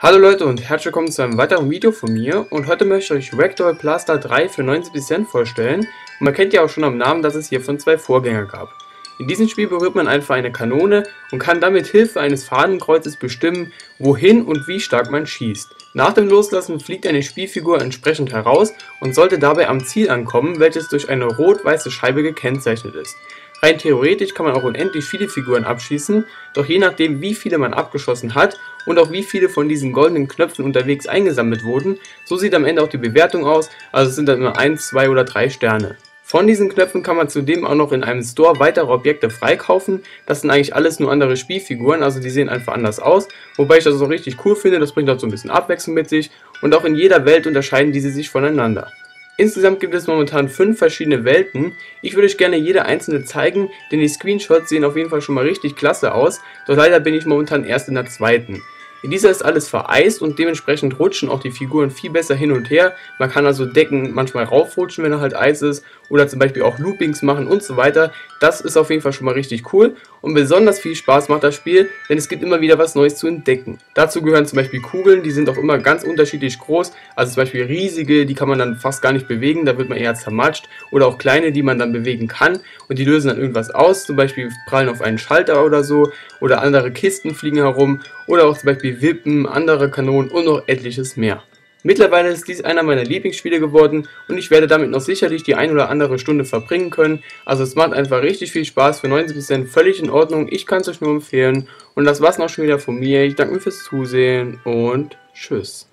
Hallo Leute und herzlich willkommen zu einem weiteren Video von mir und heute möchte ich euch Ragdoll Blaster 3 für 79 Cent vorstellen und man kennt ja auch schon am Namen, dass es hiervon zwei Vorgänger gab. In diesem Spiel berührt man einfach eine Kanone und kann damit Hilfe eines Fadenkreuzes bestimmen, wohin und wie stark man schießt. Nach dem Loslassen fliegt eine Spielfigur entsprechend heraus und sollte dabei am Ziel ankommen, welches durch eine rot-weiße Scheibe gekennzeichnet ist. Rein theoretisch kann man auch unendlich viele Figuren abschießen, doch je nachdem wie viele man abgeschossen hat und auch wie viele von diesen goldenen Knöpfen unterwegs eingesammelt wurden, so sieht am Ende auch die Bewertung aus, also es sind dann nur 1, 2 oder 3 Sterne. Von diesen Knöpfen kann man zudem auch noch in einem Store weitere Objekte freikaufen. Das sind eigentlich alles nur andere Spielfiguren, also die sehen einfach anders aus. Wobei ich das auch richtig cool finde, das bringt auch so ein bisschen Abwechslung mit sich. Und auch in jeder Welt unterscheiden diese sich voneinander. Insgesamt gibt es momentan fünf verschiedene Welten. Ich würde euch gerne jede einzelne zeigen, denn die Screenshots sehen auf jeden Fall schon mal richtig klasse aus, doch leider bin ich momentan erst in der zweiten. In dieser ist alles vereist und dementsprechend rutschen auch die Figuren viel besser hin und her. Man kann also Decken manchmal raufrutschen, wenn er halt Eis ist oder zum Beispiel auch Loopings machen und so weiter. Das ist auf jeden Fall schon mal richtig cool und besonders viel Spaß macht das Spiel, denn es gibt immer wieder was Neues zu entdecken. Dazu gehören zum Beispiel Kugeln, die sind auch immer ganz unterschiedlich groß, also zum Beispiel riesige, die kann man dann fast gar nicht bewegen, da wird man eher zermatscht oder auch kleine, die man dann bewegen kann und die lösen dann irgendwas aus, zum Beispiel prallen auf einen Schalter oder so oder andere Kisten fliegen herum oder auch zum Beispiel Wippen, andere Kanonen und noch etliches mehr. Mittlerweile ist dies einer meiner Lieblingsspiele geworden und ich werde damit noch sicherlich die ein oder andere Stunde verbringen können. Also es macht einfach richtig viel Spaß, für 90% völlig in Ordnung, ich kann es euch nur empfehlen. Und das war's noch schon wieder von mir, ich danke mir fürs Zusehen und tschüss.